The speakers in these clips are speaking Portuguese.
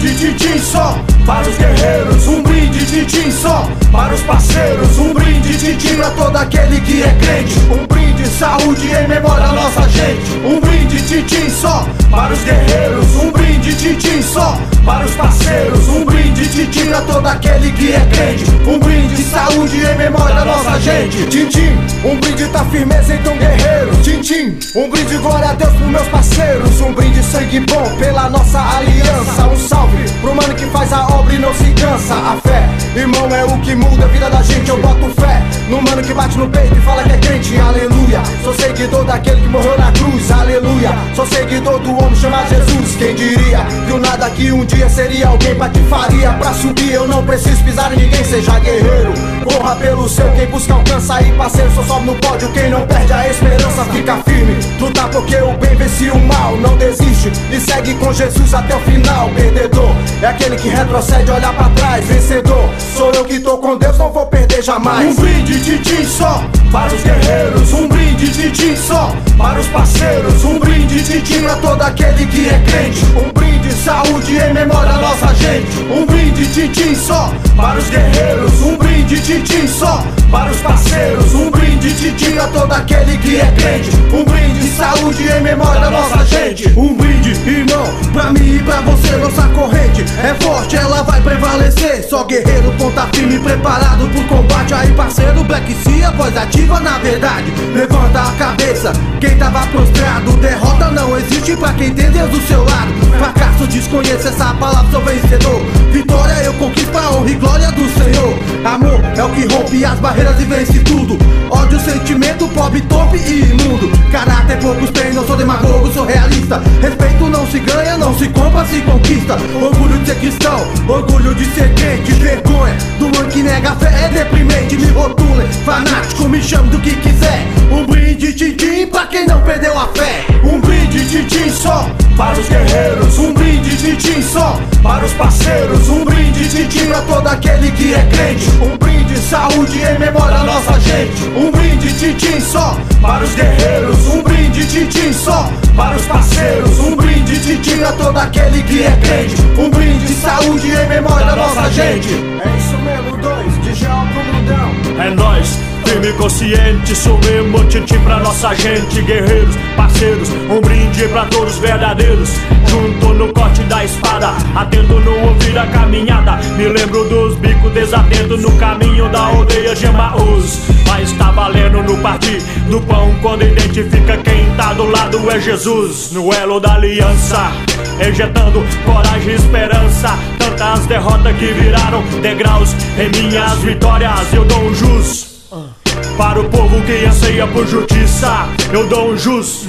brinde Titim só. Para os guerreiros, um brinde Titim só. Para os parceiros, um brinde Titim pra todo aquele que é crente, um brinde saúde em memória da nossa gente, um brinde Titim só. Para os guerreiros, um brinde Titim só. Para os parceiros, todo aquele que é crente, um brinde saúde em memória da nossa gente, Tintim, um brinde tá firmeza então guerreiro, Tintim, um brinde glória a Deus pros meus parceiros, um brinde sangue bom pela nossa aliança, um salve pro mano que faz a obra e não se cansa, a fé, irmão é o que muda a vida da gente, eu boto fé no mano que bate no peito e fala que é crente, aleluia, sou seguidor daquele que morreu na cruz, aleluia, sou seguidor do homem chamado Jesus, quem diria, viu nada que um dia seria alguém patifaria pra subir, eu não preciso pisar em ninguém, seja guerreiro, corra pelo seu, quem busca alcança. Aí parceiro, só sobe no pódio, quem não perde a esperança. Fica firme, lutar porque o bem vence o mal, não desiste e segue com Jesus até o final, perdedor, é aquele que retrocede, olha pra trás, vencedor, sou eu que tô com Deus, não vou perder jamais, um brinde Titim só, para os guerreiros, um brinde Titim só, para os parceiros, um brinde Titim pra todo aquele que é Titim só, para os guerreiros, um brinde Titim só, para os parceiros, um brinde Titim pra todo aquele que é crente, um brinde saúde em memória da nossa gente, um brinde irmão, pra mim e pra você, nossa corrente. É forte, ela vai prevalecer, só guerreiro, ponta firme, preparado pro combate, aí parceiro, Black Sea, voz ativa na verdade, levanta a cabeça, quem tava prostrado, derrota não existe pra quem tem Deus do seu lado, fracasso desconheça essa palavra, sou vencedor, vitória eu conquisto a honra e glória do Senhor, amor é o que rompe as barreiras e vence tudo, ódio, sentimento, pobre, torpe e imundo, caráter poucos tem, não sou demagogo, sou realista, respeito não se ganha, não se compra, se conquista, orgulho de ser cristão, orgulho de ser crente, vergonha do mano que nega a fé é deprimente, me rotulem, fanático, me chame do que quiser, um brinde Titim pra quem não perdeu a fé, um brinde Titim só para os guerreiros, um brinde Titim só. Para os parceiros, um brinde Titim pra todo aquele que é crente, um brinde saúde em memória da nossa gente, um brinde Titim só. Para os guerreiros, um brinde Titim só. Para os parceiros, um brinde Titim a todo aquele que é crente, um brinde saúde em memória da nossa gente. É isso mesmo, dois, de geral pro mundão. É nós, firme e consciente, sumimos tintim pra nossa gente, guerreiros, parceiros, um brinde pra todos verdadeiros. Junto no corte da espada, atento no ouvir a caminhada. Me lembro dos bicos desatentos no caminho da aldeia de Emaús. Mas tá valendo no partir do pão quando identifica quem tá do lado é Jesus. No elo da aliança, injetando coragem e esperança. Tantas derrotas que viraram degraus em minhas vitórias. Eu dou um jus. Para o povo que anseia por justiça, eu dou um jus.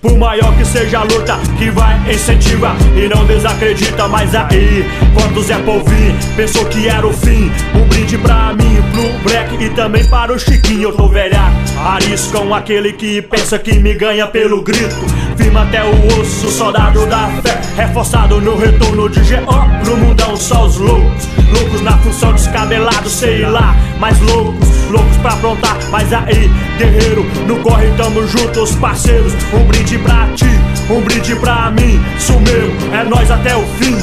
Por maior que seja a luta, que vai incentiva e não desacredita. Mas aí, quantos é por vir? Pensou que era o fim. Um brinde pra mim, pro Black e também para o Chiquinho. Eu tô velhaco, ariscam aquele que pensa que me ganha pelo grito. Firma até o osso, soldado da fé. Reforçado no retorno de G.O. No mundão, só os loucos. Loucos na função descabelado, sei lá. Mas loucos, loucos pra aprontar. Mas aí, guerreiro, no corre, tamo juntos, parceiros. Um brinde pra ti, um brinde pra mim. Sumeu, é nós até o fim.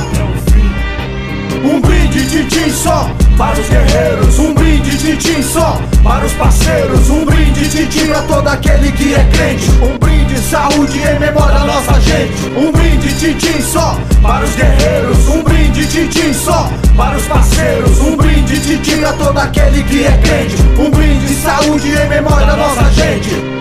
Um brinde Titim só para os guerreiros, um brinde Titim só. Para os parceiros, um brinde Titim pra todo aquele que é crente, um brinde saúde em memória da nossa gente, um brinde Titim só. Para os guerreiros, um brinde Titim só. Para os parceiros, um brinde Titim pra todo aquele que é crente, um brinde saúde em memória da nossa gente.